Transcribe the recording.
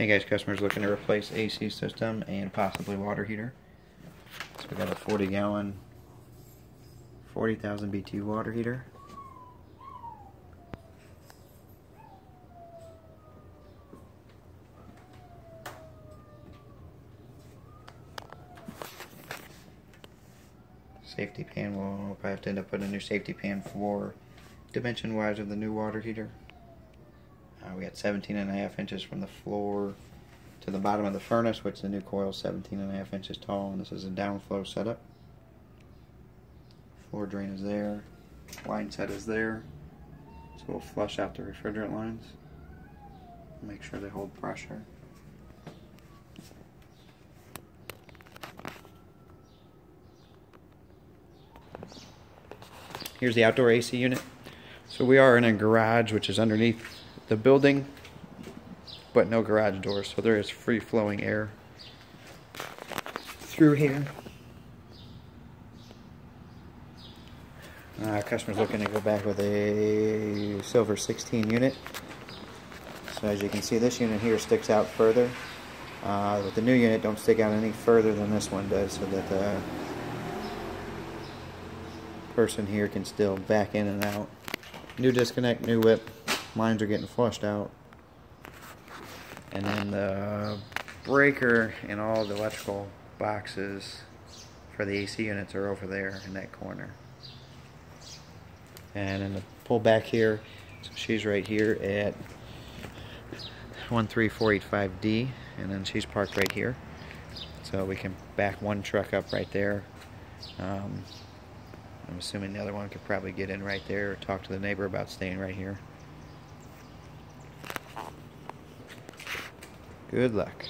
Hey guys, customers looking to replace AC system and possibly water heater. So we got a 40 gallon, 40,000 BTU water heater. Safety pan, we'll probably have to end up putting a new safety pan for dimension wise of the new water heater. Uh, we got 17 and a half inches from the floor to the bottom of the furnace, which the new coil is 17 and a half inches tall, and this is a downflow setup. Floor drain is there, line set is there, so we'll flush out the refrigerant lines, make sure they hold pressure. Here's the outdoor AC unit. So we are in a garage, which is underneath the building, but no garage door, so there is free flowing air through here. Uh, customer's looking to go back with a silver 16 unit. So as you can see, this unit here sticks out further. Uh, with the new unit, don't stick out any further than this one does, so that the person here can still back in and out. New disconnect, new whip. Lines are getting flushed out. And then the breaker and all the electrical boxes for the AC units are over there in that corner. And then the pull back here, so she's right here at 13485D, and then she's parked right here. So we can back one truck up right there. Um, I'm assuming the other one could probably get in right there or talk to the neighbor about staying right here. Good luck.